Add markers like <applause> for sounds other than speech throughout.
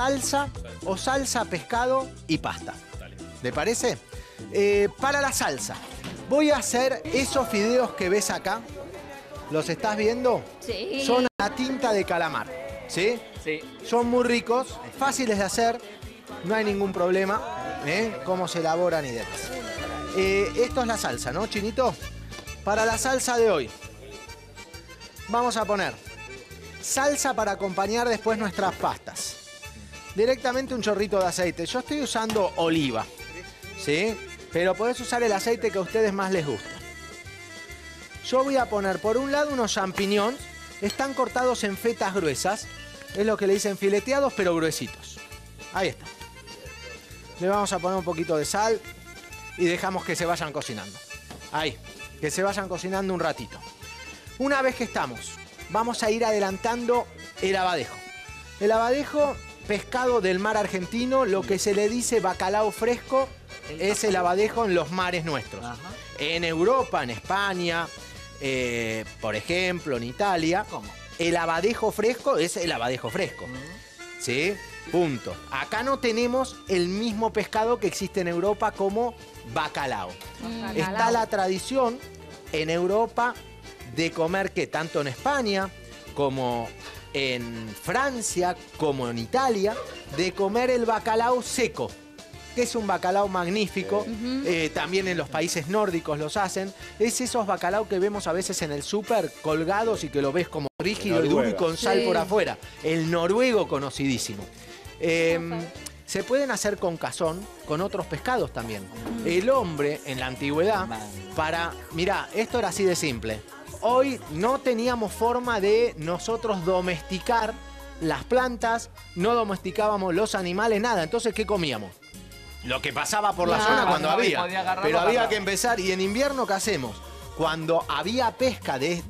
salsa o salsa, pescado y pasta. ¿Le parece? Eh, para la salsa, voy a hacer esos fideos que ves acá. ¿Los estás viendo? Sí. Son la tinta de calamar. ¿Sí? Sí. Son muy ricos, fáciles de hacer, no hay ningún problema. ¿eh? Cómo se elaboran y demás. Eh, esto es la salsa, ¿no, Chinito? Para la salsa de hoy, vamos a poner salsa para acompañar después nuestras pastas. Directamente un chorrito de aceite. Yo estoy usando oliva, ¿sí? Pero podés usar el aceite que a ustedes más les gusta. Yo voy a poner por un lado unos champiñones. Están cortados en fetas gruesas. Es lo que le dicen fileteados, pero gruesitos. Ahí está. Le vamos a poner un poquito de sal y dejamos que se vayan cocinando. Ahí, que se vayan cocinando un ratito. Una vez que estamos, vamos a ir adelantando el abadejo. El abadejo, pescado del mar argentino, lo que se le dice bacalao fresco, es el abadejo en los mares nuestros. Ajá. En Europa, en España, eh, por ejemplo, en Italia, ¿Cómo? el abadejo fresco es el abadejo fresco. ¿Sí? Punto. Acá no tenemos el mismo pescado que existe en Europa como bacalao. Está la tradición en Europa de comer que tanto en España como en Francia como en Italia, de comer el bacalao seco, que es un bacalao magnífico. Eh, también en los países nórdicos los hacen. Es esos bacalao que vemos a veces en el súper colgados y que lo ves como rígido y duro y con sal Sí. por afuera. El noruego conocidísimo. Eh, se pueden hacer con cazón, con otros pescados también. El hombre en la antigüedad, para. Mirá, esto era así de simple. Hoy no teníamos forma de nosotros domesticar las plantas, no domesticábamos los animales, nada. Entonces, ¿qué comíamos? Lo que pasaba por la zona cuando había. Pero había que empezar. ¿Y en invierno qué hacemos? Cuando había pesca de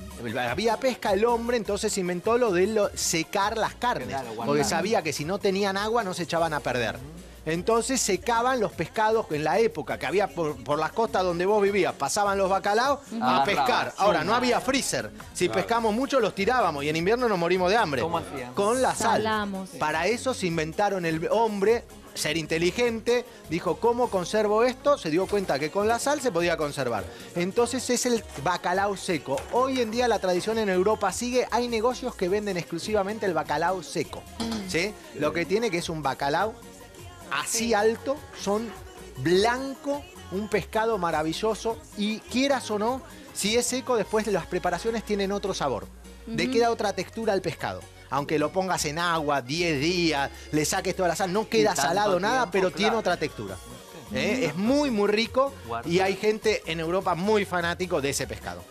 había pesca el hombre entonces inventó lo de lo- secar las carnes Claro, porque sabía que si no tenían agua no se echaban a perder entonces secaban los pescados en la época que había por, por las costas donde vos vivías pasaban los bacalaos a pescar ahora sí. no había freezer si pescamos mucho los tirábamos y en invierno nos morimos de hambre ¿Cómo con la sal Salamos. para eso se inventaron el hombre, ser inteligente, dijo, ¿cómo conservo esto? Se dio cuenta que con la sal se podía conservar. Entonces es el bacalao seco. Hoy en día la tradición en Europa sigue, hay negocios que venden exclusivamente el bacalao seco. ¿sí? Lo que tiene que es un bacalao así alto, son blanco, un pescado maravilloso y quieras o no, si es seco después las preparaciones tienen otro sabor. Le queda otra textura al pescado. Aunque lo pongas en agua 10 días, le saques toda la sal, no queda salado nada, pero tiene otra textura. ¿Eh? Es muy, muy rico y hay gente en Europa muy fanático de ese pescado.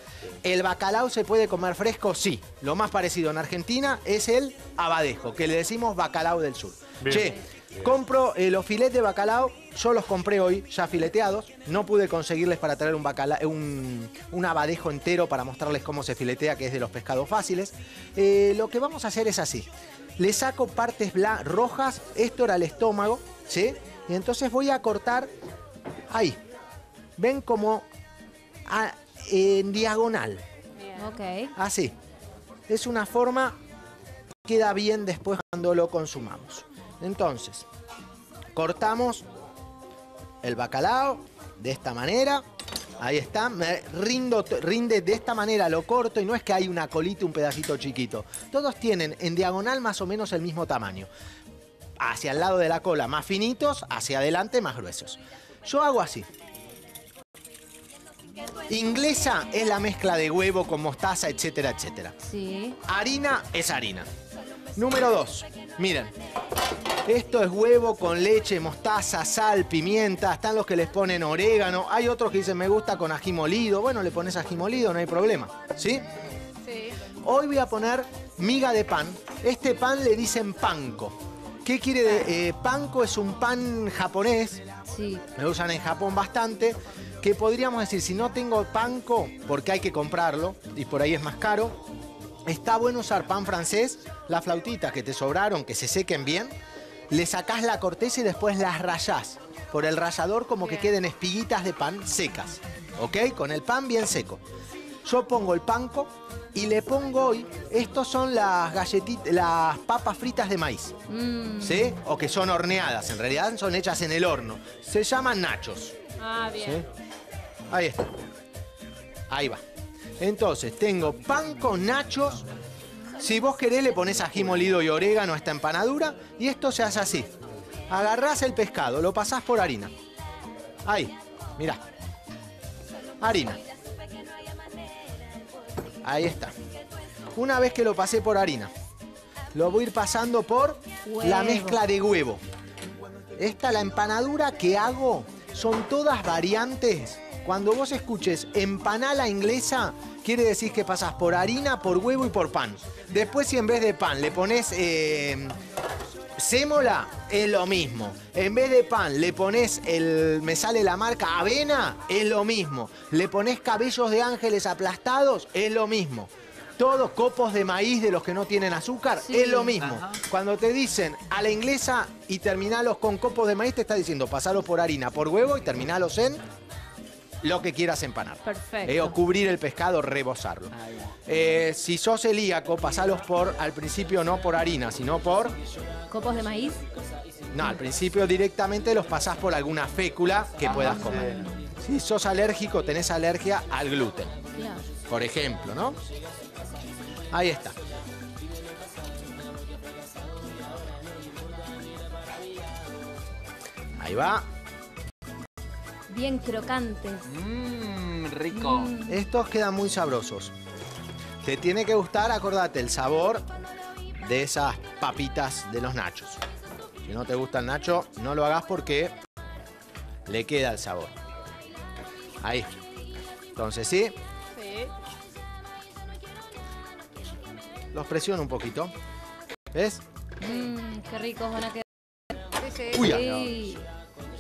¿El bacalao se puede comer fresco? Sí. Lo más parecido en Argentina es el abadejo, que le decimos bacalao del sur. Bien. Che, compro eh, los filetes de bacalao, yo los compré hoy ya fileteados. No pude conseguirles para traer un, bacala- un, un abadejo entero para mostrarles cómo se filetea, que es de los pescados fáciles. Eh, lo que vamos a hacer es así. Le saco partes bla- rojas, esto era el estómago, ¿sí? Y entonces voy a cortar ahí. ¿Ven como a- en diagonal? Ok. Así. Es una forma que queda bien después cuando lo consumamos. Entonces, cortamos el bacalao de esta manera. Ahí está, me rindo, rinde de esta manera, lo corto y no es que hay una colita, un pedacito chiquito. Todos tienen en diagonal más o menos el mismo tamaño. Hacia el lado de la cola más finitos, hacia adelante más gruesos. Yo hago así. Inglesa es la mezcla de huevo con mostaza, etcétera, etcétera. Sí. Harina es harina. Número dos, miren. Esto es huevo con leche, mostaza, sal, pimienta. Están los que les ponen orégano. Hay otros que dicen me gusta con ají molido. Bueno, le pones ají molido, no hay problema. ¿Sí? Sí. Hoy voy a poner miga de pan. Este pan le dicen panko. ¿Qué quiere de, eh, panko es un pan japonés Sí. lo usan en Japón bastante, que podríamos decir, si no tengo panko, porque hay que comprarlo, y por ahí es más caro, está bueno usar pan francés, las flautitas que te sobraron, que se sequen bien, le sacás la corteza y después las rayás por el rallador como que queden espiguitas de pan secas, ¿ok? Con el pan bien seco. Yo pongo el panko, y le pongo hoy, estos son las galletitas, las papas fritas de maíz, Mm. ¿sí? O que son horneadas, en realidad son hechas en el horno. Se llaman nachos. Ah, bien. ¿sí? Ahí está. Ahí va. Entonces, tengo pan con nachos. Si vos querés, le pones ají molido y orégano a esta empanadura. Y esto se hace así. Agarrás el pescado, lo pasás por harina. Ahí, mirá. Harina. Ahí está. Una vez que lo pasé por harina, lo voy a ir pasando por la mezcla de huevo. Esta, la empanadura que hago, son todas variantes. Cuando vos escuches empanada inglesa, quiere decir que pasas por harina, por huevo y por pan. Después, si en vez de pan le pones eh, sémola, es lo mismo. En vez de pan le pones el. me sale la marca avena, es lo mismo. Le pones cabellos de ángeles aplastados, es lo mismo. Todos copos de maíz de los que no tienen azúcar, Sí. es lo mismo. Cuando te dicen a la inglesa y terminalos con copos de maíz, te está diciendo pasalos por harina, por huevo y terminalos en lo que quieras empanar. Perfecto. Eh, o cubrir el pescado, rebozarlo. Eh, si sos celíaco, pasalos por, al principio no por harina, sino por ¿Copos de maíz? no, al principio directamente los pasás por alguna fécula que puedas comer. Si sos alérgico, tenés alergia al gluten, Claro. por ejemplo, ¿no? Ahí está. Ahí va. Bien crocantes. Mmm, rico. Mm. Estos quedan muy sabrosos. Te tiene que gustar, acordate, el sabor de esas papitas de los nachos. Si no te gusta el nacho, no lo hagas porque le queda el sabor. Ahí. Entonces, ¿sí? Sí. Los presiono un poquito. ¿Ves? Mmm, qué ricos van a quedar. Sí, sí. Uy, Sí.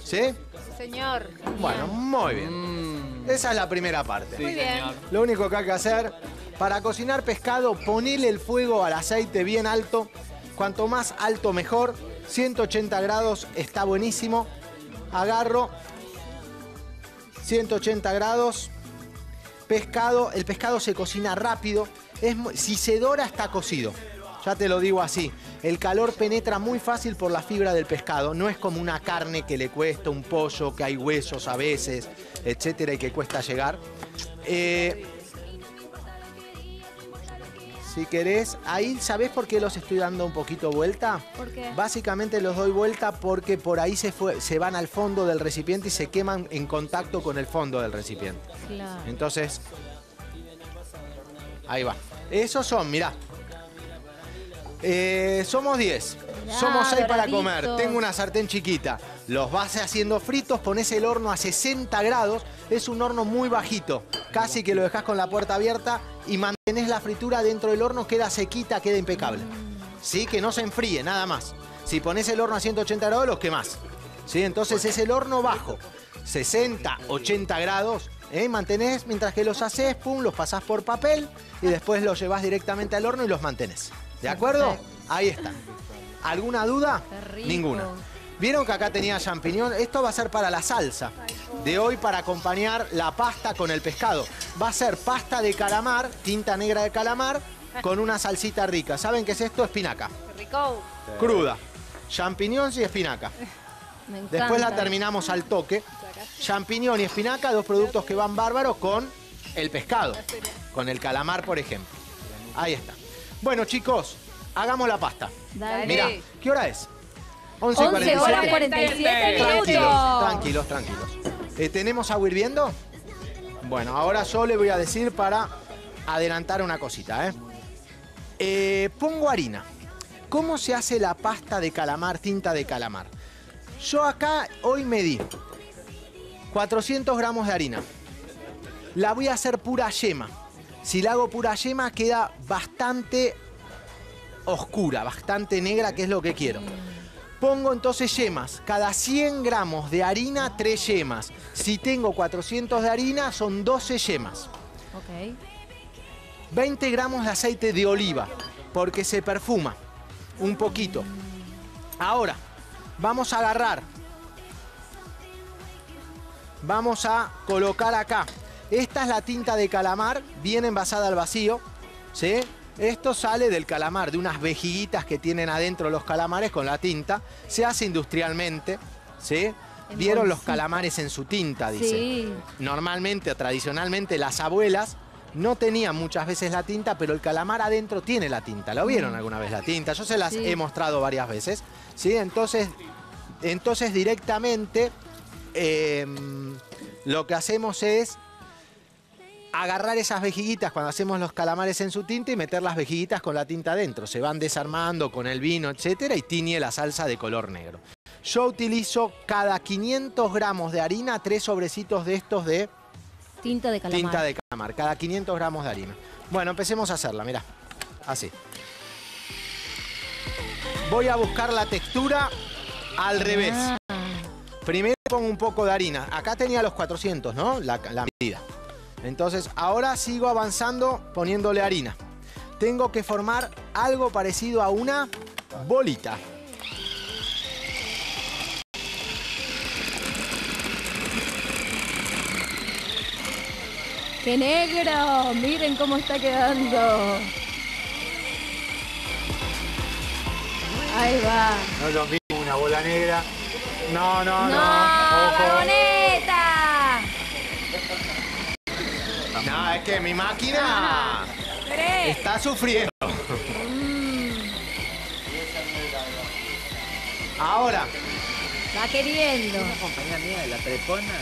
¿Sí? Señor. Bueno, muy bien. Mmm. Esa es la primera parte. Sí, Muy bien. señor. Lo único que hay que hacer para cocinar pescado, ponele el fuego al aceite bien alto. Cuanto más alto mejor. 180 grados está buenísimo. Agarro 180 grados. Pescado, el pescado se cocina rápido. Es, si se dora está cocido. Ya te lo digo así. El calor penetra muy fácil por la fibra del pescado. No es como una carne que le cuesta, un pollo, que hay huesos a veces, etcétera, y que cuesta llegar. Eh, si querés, ahí, ¿sabés por qué los estoy dando un poquito vuelta? ¿Por qué? Básicamente los doy vuelta porque por ahí se, fue- se van al fondo del recipiente y se queman en contacto con el fondo del recipiente. Claro. Entonces, ahí va. Esos son, mirá. Eh, somos 10. Mirá, Somos 6 para comer. Tengo una sartén chiquita. Los vas haciendo fritos, pones el horno a 60 grados. Es un horno muy bajito. Casi que lo dejas con la puerta abierta y mantenés la fritura dentro del horno. Queda sequita, queda impecable. Sí, que no se enfríe, nada más. Si pones el horno a 180 grados, los quemás. ¿Sí? Entonces es el horno bajo. 60, 80 grados. ¿eh? Mantenés mientras que los haces, pum, los pasás por papel y después los llevas directamente al horno y los mantenés. ¿De acuerdo? Ahí está. ¿Alguna duda? Ninguna. ¿Vieron que acá tenía champiñón? Esto va a ser para la salsa. De hoy para acompañar la pasta con el pescado. Va a ser pasta de calamar, tinta negra de calamar, con una salsita rica. ¿Saben qué es esto? Espinaca. Rico. Cruda. Champiñón y espinaca. <laughs> Me encanta. Después la terminamos al toque. Champiñón y espinaca, dos productos que van bárbaros con el pescado. Con el calamar, por ejemplo. Ahí está. Bueno, chicos, hagamos la pasta. Dale. Mira, ¿qué hora es? 11 y 11 47. horas 47 Tranquilos, minutos. tranquilos, tranquilos. Eh, ¿Tenemos agua hirviendo? Bueno, ahora yo le voy a decir para adelantar una cosita. ¿eh? Eh, pongo harina. ¿Cómo se hace la pasta de calamar, tinta de calamar? Yo acá hoy medí 400 gramos de harina. La voy a hacer pura yema. Si la hago pura yema queda bastante oscura, bastante negra, que es lo que quiero. Pongo entonces yemas. Cada 100 gramos de harina, 3 yemas. Si tengo 400 de harina, son 12 yemas. Ok. 20 gramos de aceite de oliva, porque se perfuma un poquito. Ahora, vamos a agarrar. Vamos a colocar acá. Esta es la tinta de calamar, bien envasada al vacío. ¿sí? Esto sale del calamar, de unas vejiguitas que tienen adentro los calamares con la tinta. Se hace industrialmente, ¿sí? En Vieron los calamares en su tinta, dice. Sí. Normalmente o tradicionalmente las abuelas no tenían muchas veces la tinta, pero el calamar adentro tiene la tinta. ¿Lo vieron alguna vez la tinta? Yo se las Sí. he mostrado varias veces. ¿sí? Entonces, entonces directamente eh, lo que hacemos es agarrar esas vejiguitas cuando hacemos los calamares en su tinta y meter las vejiguitas con la tinta adentro. Se van desarmando con el vino, etcétera, y tiñe la salsa de color negro. Yo utilizo cada 500 gramos de harina, tres sobrecitos de estos de Tinta de calamar. tinta de calamar, cada 500 gramos de harina. Bueno, empecemos a hacerla, mirá. Así. Voy a buscar la textura al revés. Ah, Primero pongo un poco de harina. Acá tenía los 400, ¿no? La, la medida. Entonces, ahora sigo avanzando poniéndole harina. Tengo que formar algo parecido a una bolita. ¡Qué negro! Miren cómo está quedando. Ahí va. No lo mismo una bola negra. No, no, ¡No! no. Ojo. No, es que mi máquina ¡Tres! está sufriendo. Ahora, Va queriendo. Una compañía mía de la Trepona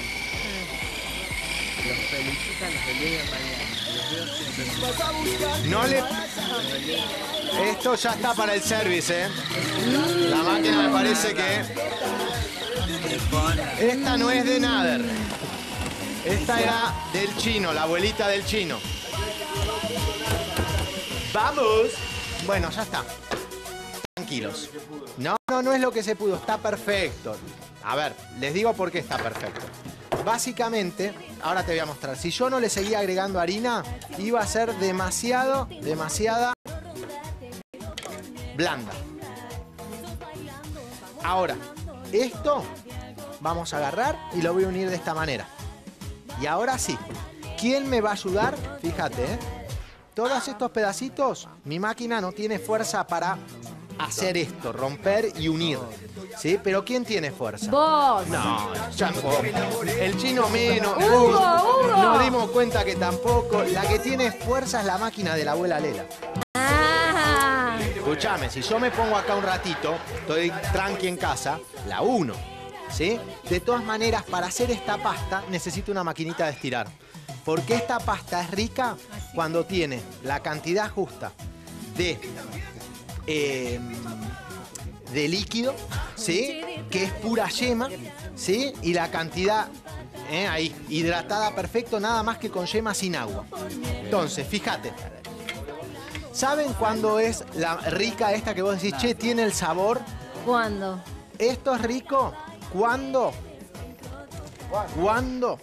los felicita los del día de mañana. Los veo siempre. no le. Esto ya está para el service, ¿eh? La máquina me parece que. Esta no es de Nader. Esta era del chino, la abuelita del chino. ¡Vamos! Bueno, ya está. Tranquilos. No, no, no es lo que se pudo. Está perfecto. A ver, les digo por qué está perfecto. Básicamente, ahora te voy a mostrar. Si yo no le seguía agregando harina, iba a ser demasiado, demasiada blanda. Ahora, esto vamos a agarrar y lo voy a unir de esta manera. Y ahora sí, ¿quién me va a ayudar? Fíjate, ¿eh? Todos estos pedacitos, mi máquina no tiene fuerza para hacer esto, romper y unir. ¿Sí? Pero ¿quién tiene fuerza? Vos. No, tampoco. El chino menos. Hugo, Hugo. Nos dimos cuenta que tampoco. La que tiene fuerza es la máquina de la abuela Lela. Ah. Escúchame, si yo me pongo acá un ratito, estoy tranqui en casa, la uno. ¿Sí? De todas maneras, para hacer esta pasta necesito una maquinita de estirar. Porque esta pasta es rica cuando tiene la cantidad justa de, eh, de líquido, ¿sí? Que es pura yema, ¿sí? Y la cantidad ¿eh? ahí, hidratada perfecto, nada más que con yema sin agua. Entonces, fíjate, ¿Saben cuándo es la rica esta que vos decís, che, tiene el sabor? ¿Cuándo? ¿Esto es rico? ¿Cuándo? ¿Cuándo?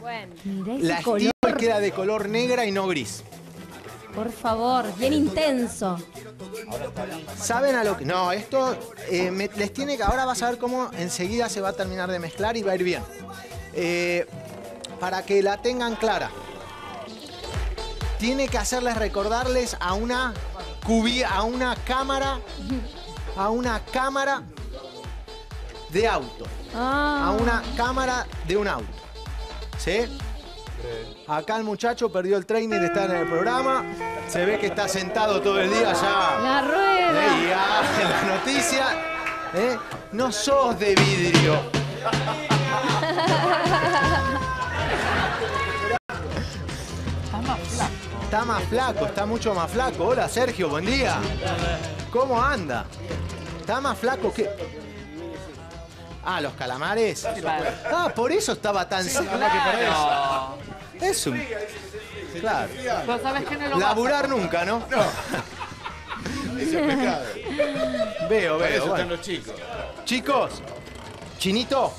Bueno. La y queda de color negra y no gris. Por favor, bien intenso. ¿Saben a lo que.? No, esto eh, me- les tiene que. Ahora vas a ver cómo enseguida se va a terminar de mezclar y va a ir bien. Eh, para que la tengan clara. Tiene que hacerles recordarles a una cubi- a una cámara, a una cámara de auto, Ah. a una cámara de un auto. ¿Sí? Acá el muchacho perdió el training de estar en el programa. Se ve que está sentado todo el día ya. La rueda. Leía <laughs> en la noticia. ¿eh? No sos de vidrio. Está más flaco, está mucho más flaco. Hola Sergio, buen día. ¿Cómo anda? Está más flaco que. Ah, los calamares. Ah, por eso estaba tan seco. Claro. Es un. Claro. Pero sabes que no lo Laburar nunca, ¿no? <laughs> Ese es pecado. Veo, Para veo. eso bueno. están los chicos. Chicos, Chinito,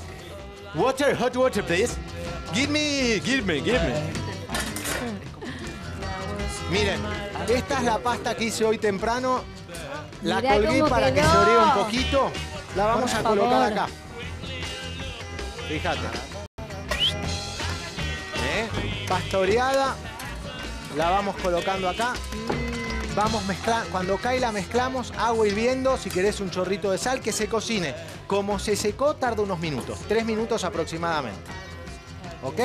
water, hot water, please. Give me, give me, give me. Miren, esta es la pasta que hice hoy temprano. La Mirá colgué para que se ore un poquito. La vamos Por a colocar favor. acá. Fíjate. ¿Eh? Pastoreada. La vamos colocando acá. Vamos mezclar, cuando cae la mezclamos, agua hirviendo, si querés un chorrito de sal, que se cocine. Como se secó, tarda unos minutos, tres minutos aproximadamente. ¿Ok?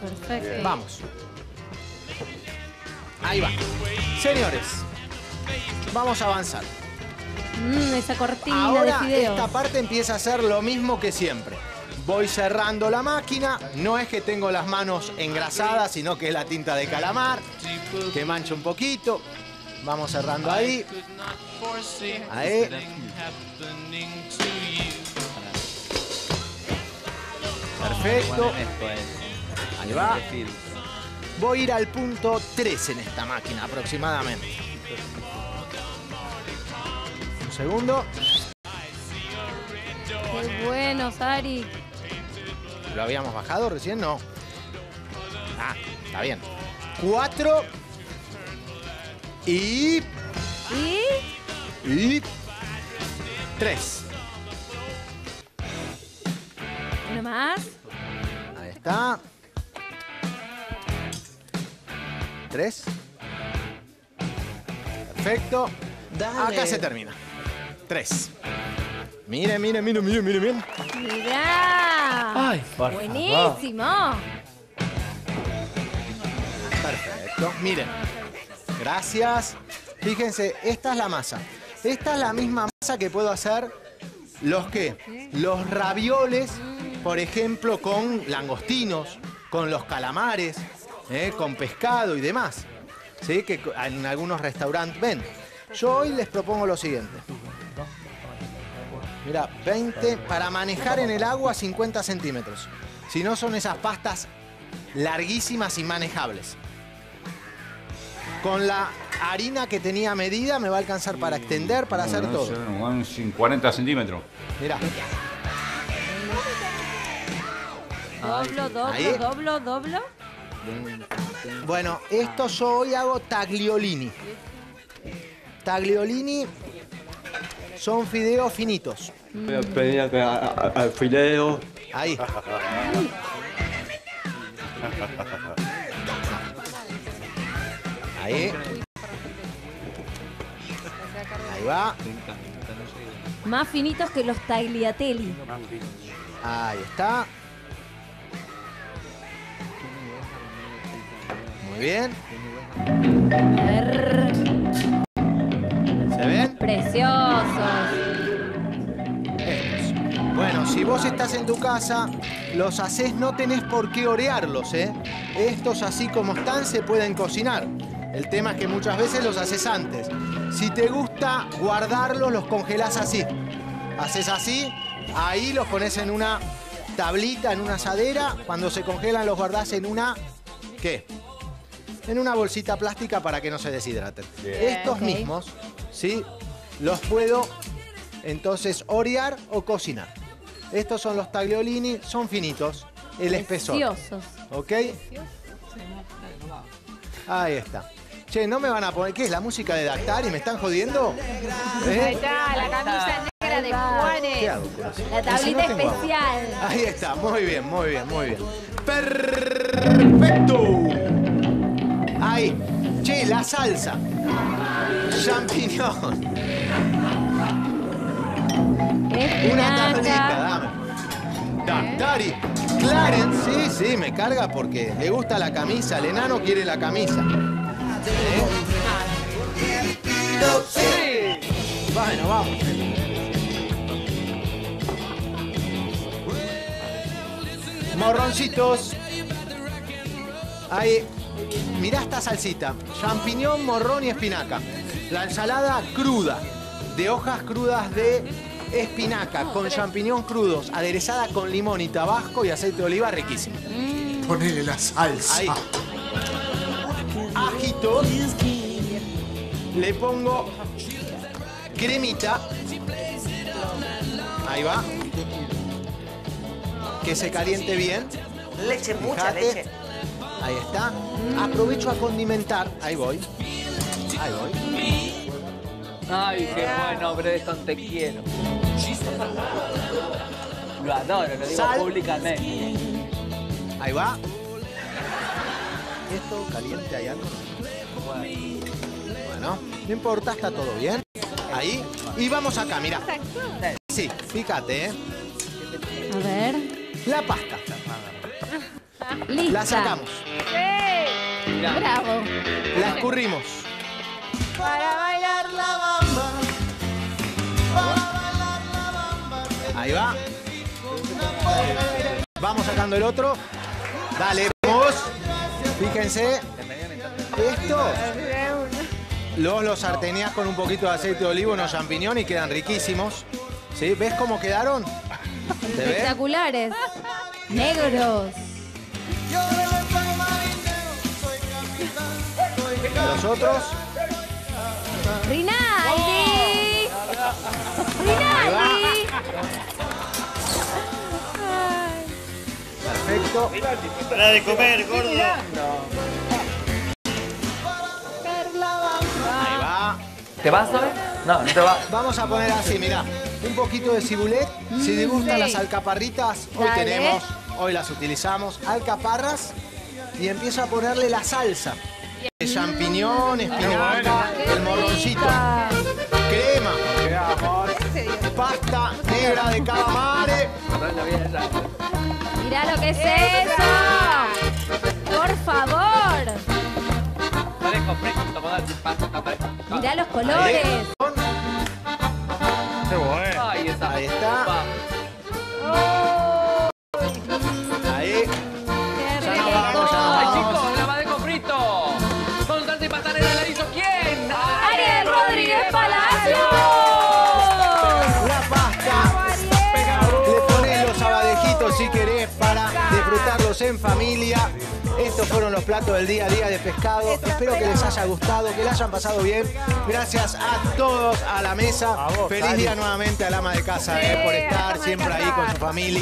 Perfecto. Vamos. Ahí va. Señores, vamos a avanzar. Mm, esa cortina Ahora de fideos. esta parte empieza a ser lo mismo que siempre. Voy cerrando la máquina, no es que tengo las manos engrasadas, sino que es la tinta de calamar, que mancha un poquito. Vamos cerrando ahí. Ahí. Perfecto. Ahí va. Voy a ir al punto 3 en esta máquina aproximadamente. Un segundo. Qué bueno, Sari. ¿Lo habíamos bajado recién? No. Ah, está bien. 4 y ¿Y? y 3. ¿Uno más? Ahí está. 3. Perfecto. Acá se termina. 3. Mire, mire, mire, mire, mire, mire. Mirá. Ay, por Buenísimo. Perfecto. Miren. Gracias. Fíjense, esta es la masa. Esta es la misma masa que puedo hacer los que los ravioles, por ejemplo, con langostinos, con los calamares, ¿eh? con pescado y demás. ¿Sí? Que en algunos restaurantes ven. Yo hoy les propongo lo siguiente. Mira, 20 para manejar en el agua 50 centímetros. Si no son esas pastas larguísimas y manejables. Con la harina que tenía medida me va a alcanzar para extender, para hacer todo. no sé, no, van sin 40 centímetros. Mira, Doblo, doblo, doblo, doblo. bueno, esto yo hoy hago tagliolini. Tagliolini son fideos finitos. Voy a pedir acá a- a- al fideo. Ahí. Ahí. Ahí va. Más finitos que los tagliatelli. Ahí está. Muy bien. Si vos estás en tu casa, los haces, no tenés por qué orearlos, ¿eh? Estos así como están se pueden cocinar. El tema es que muchas veces los haces antes. Si te gusta guardarlos, los congelás así. Haces así, ahí los pones en una tablita, en una asadera. Cuando se congelan, los guardás en una. ¿Qué? En una bolsita plástica para que no se deshidraten. Estos mismos, ¿sí? Los puedo entonces orear o cocinar. Estos son los tagliolini, son finitos. El espesor. Preciosos. ¿Ok? Ahí está. Che, no me van a poner. ¿Qué es la música de Dactari? ¿Me están jodiendo? Ahí ¿Eh? está, la camisa negra de ¿Qué Juanes. hago? La no tablita agua. especial. Ahí está, muy bien, muy bien, muy bien. Perfecto. Ahí. Che, la salsa. Champiñón. Una Espinaca. dame. Dactari. Clarence, sí, sí, me carga porque le gusta la camisa. El enano quiere la camisa. ¿Eh? Sí. Bueno, vamos. Morroncitos. Ahí. Mirá esta salsita. Champiñón, morrón y espinaca. La ensalada cruda. De hojas crudas de espinaca con champiñón crudos, aderezada con limón y tabasco y aceite de oliva, riquísimo. Ponele la salsa. Ahí. Ajitos. Le pongo cremita. Ahí va. Que se caliente bien. Leche, mucha Fíjate. leche. Ahí está. Aprovecho a condimentar. Ahí voy. Ahí voy. Ay, qué bueno, Breston, te quiero. Lo adoro, lo digo Sal. públicamente. Ahí va. Esto caliente hay algo. Bueno, ¿no? No importa, está todo bien. Ahí. Y vamos acá, mira. Sí, fíjate, ¿eh? A ver. La pasta. Lista. La sacamos. Bravo. La escurrimos. Para bailar la Ahí va. Vamos sacando el otro. Dale, vamos. Fíjense. Esto los los sarteneás con un poquito de aceite de olivo, unos champiñones y quedan riquísimos. ¿Sí? ¿Ves cómo quedaron? Espectaculares. Negros. Los otros. Rinaldi. Perfecto. Para de comer, gordo. Ahí va. ¿Te vas a ver? No, no te vas. Vamos a poner así, mira, un poquito de cibulet. Si te gustan sí. las alcaparritas, hoy Dale. tenemos, hoy las utilizamos, alcaparras. Y empiezo a ponerle la salsa. El champiñón, espinaca, el morroncito, pasta negra de calamare. Mirá lo que es eso. Por favor. Mirá los colores. Platos del día a día de pescado. Espero que les haya gustado, que la hayan pasado bien. Gracias a todos a la mesa. Feliz día nuevamente al ama de casa eh, por estar siempre ahí con su familia.